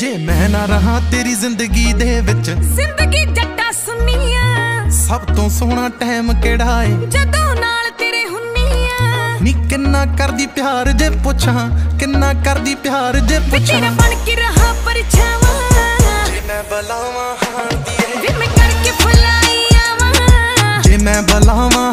ਜੇ ਮੈਂ ਨਾ ਰਹਾ ਤੇਰੀ ਜ਼ਿੰਦਗੀ ਦੇ ਵਿੱਚ ਜ਼ਿੰਦਗੀ ਜੱਟਾ ਸੁਨੀਆਂ। ਸਭ ਤੋਂ ਸੋਹਣਾ ਟਾਈਮ ਕਿਹੜਾ ਏ? ਜਦੋਂ ਨਾਲ ਤੇਰੇ ਹੁੰਨੀਆਂ। ਨੀ ਕਿੰਨਾ ਕਰਦੀ ਪਿਆਰ ਜੇ ਪੁੱਛਾਂ ਕਿੰਨਾ ਕਰਦੀ ਪਿਆਰ ਜੇ ਵੀ ਤੇਰਾ ਪੁੱਛਾਂ ਬਣ ਕੇ ਰਹਾ ਪਰਛਾਵਾਂ। ਜੇ ਮੈਂ ਬਲਾਵਾਂ ਹਾਣ ਦੀ ਏ। ਵੀ ਮੈਂ ਕਰਕੇ ਫੁਲਾਈ ਆਵਾਂ। ਜੇ ਮੈਂ ਬਲਾਵਾਂ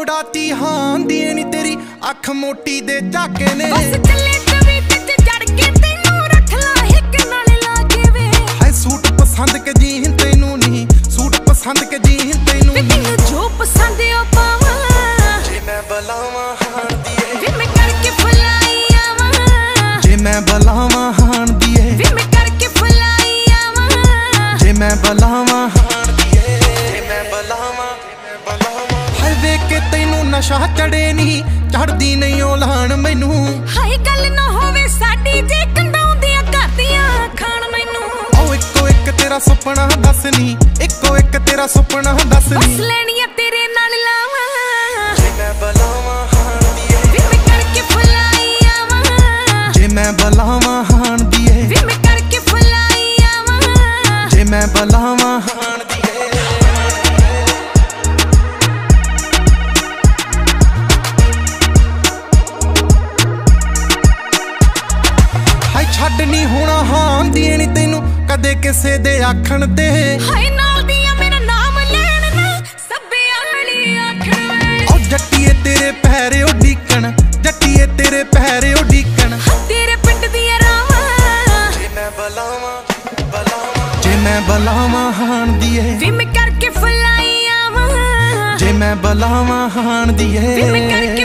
ਉਡਾਤੀ ਹਾਂ ਦੀ ਨੀ ਤੇਰੀ ਅੱਖ ਮੋਟੀ ਦੇ ਝਾਕੇ ਨੇ। ਬਸ ਚੱਲੇ ਤਵੀ ਤੇ ਚੜ ਕੇ ਤੈਨੂੰ ਰੱਖ ਲਾ ਹਿੱਕ ਨਾਲ ਲਾ ਕੇ ਵੇ। ਹਾਏ ਸੂਟ ਪਸੰਦ ਕੇ ਜੀਨ ਤੈਨੂੰ ਨਹੀਂ ਸੂਟ ਪਸੰਦ ਕੇ ਜੀਨ ਤੈਨੂੰ ਵੀ ਨਹੀਂ। ਤੈਨੂੰ ਜੋ ਪਸੰਦ ਆ ਪਾਵਾਂ। ਜੇ ਮੈਂ ਬਲਾਵਾਂ ਹਾਣ ਦੀ ਏ ਵੀ ਮੈਂ ਕਰਕੇ ਫੁਲਾਈ ਆਵਾਂ। ਜੇ ਮੈਂ ਬਲਾਵਾਂ ਹਾਣ ਦੀ ਏ ਵੀ ਮੈਂ ਕਰਕੇ ਫੁਲਾਈ ਆਵਾਂ। ਜੇ ਮੈਂ ਬਲਾਵਾਂ ਨਸ਼ਾ ਚੜੇ ਨਹੀਂ ਚੜਦੀ ਨਹੀਂ ਉਹ ਲਾਣ ਮੈਨੂੰ। ਹਾਏ ਗੱਲ ਨਾ ਹੋਵੇ ਸਾਡੀ ਜੇ ਕੰਡਾਉਂਦੀਆਂ ਕਰਦੀਆਂ ਖਾਣ ਮੈਨੂੰ। ਉਹ ਇੱਕੋ ਇੱਕ ਤੇਰਾ ਸੁਪਨਾ ਦੱਸ ਨਹੀਂ ਇੱਕੋ ਇੱਕ ਤੇਰਾ ਸੁਪਨਾ ਦੱਸ ਬਸ ਨਹੀਂ ਲੈਣੀਆਂ ਤੇਰੇ ਨਾਲ ਛੱਡ ਨਹੀਂ ਹੋਣਾ ਹਾਂ ਦੀ ਨੀ ਤੈਨੂੰ ਕਦੇ ਕਿਸੇ ਦੇ ਆਖਣ ਤੇ। ਹਾਏ ਨਾਲ ਦੀਆਂ ਮੇਰਾ ਨਾਮ ਲੈਣ ਨਾ ਸੱਬੇ ਆਲੀ ਆਖਣ ਉਹ ਜੱਟੀਏ ਤੇਰੇ ਪੈਰੇ ਉਡੀਕਣ ਜੱਟੀਏ ਤੇਰੇ ਪੈਰੇ ਉਡੀਕਣ ਤੇਰੇ ਪਿੰਡ ਦੀਆਂ ਰਾਵਾਂ। ਜੇ ਮੈਂ ਬਲਾਵਾਂ ਬਲਾਵਾਂ। ਜੇ ਮੈਂ ਬਲਾਵਾਂ ਹਾਣ ਦੀ ਏ ਵੀ ਮੈਂ ਕਰਕੇ ਫੁਲਾਈ ਆਵਾਂ। ਜੇ ਮੈਂ ਬਲਾਵਾਂ ਹਾਣ ਦੀ ਏ ਵੀ ਮੈਂ ਕਰਕੇ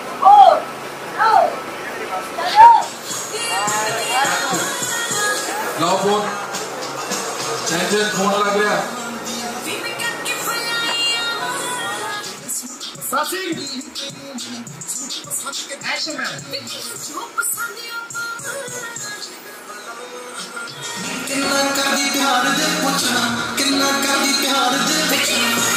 ਚੰਗੇ ਖੋਣ ਲੱਗ ਰਿਹਾ ਸਾਸੀ ਐਕਸ਼ਨ ਮੈਂ ਕਿੰਨਾ ਕਰਦੀ ਪਿਆਰ ਦੇ ਪੁੱਛਣਾ ਕਿੰਨਾ ਕਰਦੀ ਪਿਆਰ ਦੇ ਪੁੱਛਣਾ